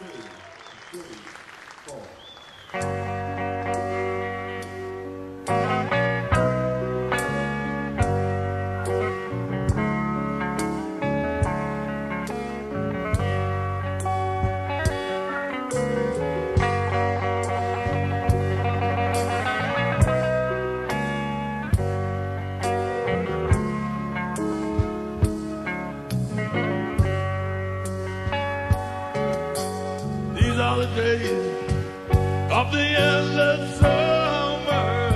These are the days of the endless summer.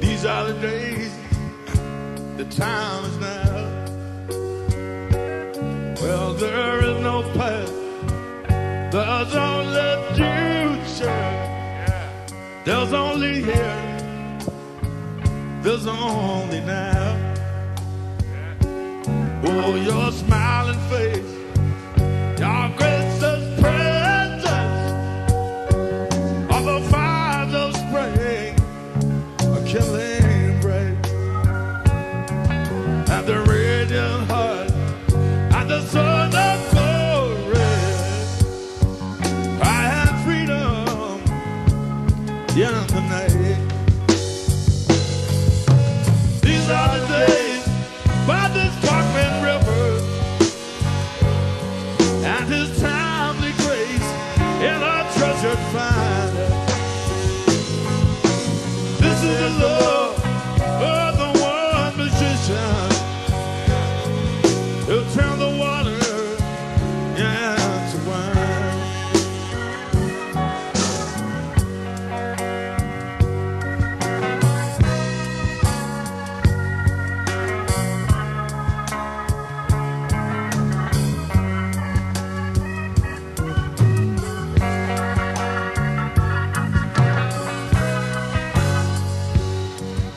These are the days, the time is now. Well, there is no past, there's only future. There's only here, there's only now. Oh, your smiling face Yeah, tonight.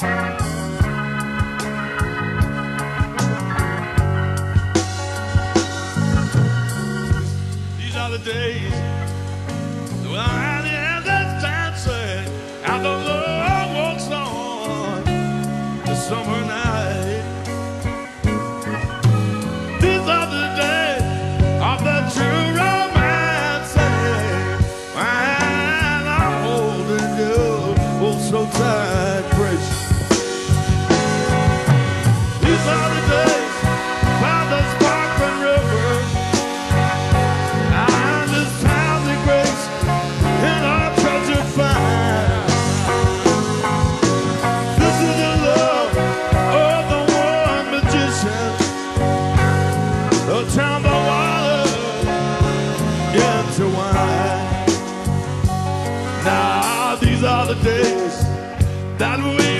These are the days. The days that we